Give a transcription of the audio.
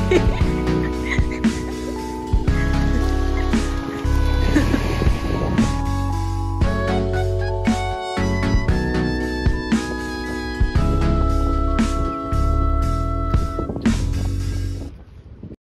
Bye.